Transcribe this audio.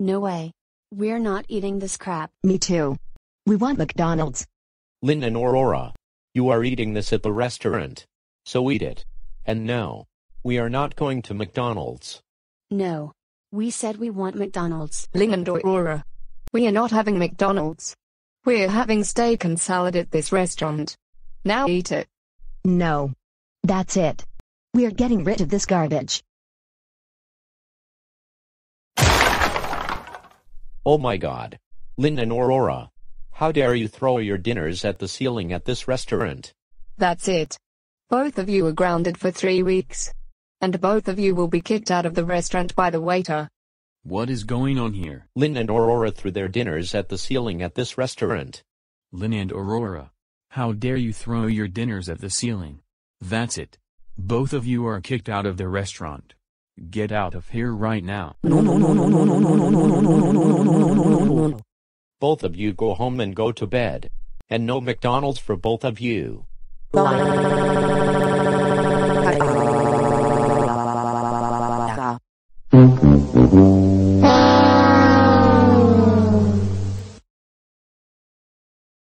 No way. We're not eating this crap. Me too. We want McDonald's. Lynn and Aurora. You are eating this at the restaurant. So eat it. And no. We are not going to McDonald's. No. We said we want McDonald's. Lynn and Aurora. We are not having McDonald's. We're having steak and salad at this restaurant. Now eat it. No. That's it. We're getting rid of this garbage. Oh my god. Lynn and Aurora. How dare you throw your dinners at the ceiling at this restaurant? That's it. Both of you are grounded for three weeks. And both of you will be kicked out of the restaurant by the waiter. What is going on here? Lynn and Aurora threw their dinners at the ceiling at this restaurant. Lynn and Aurora. How dare you throw your dinners at the ceiling? That's it. Both of you are kicked out of the restaurant. Get out of here right now. Both of you go home and go to bed. And no McDonald's for both of you. Bye.